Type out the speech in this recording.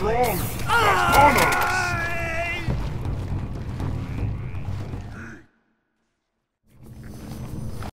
strong. Ah! Honor!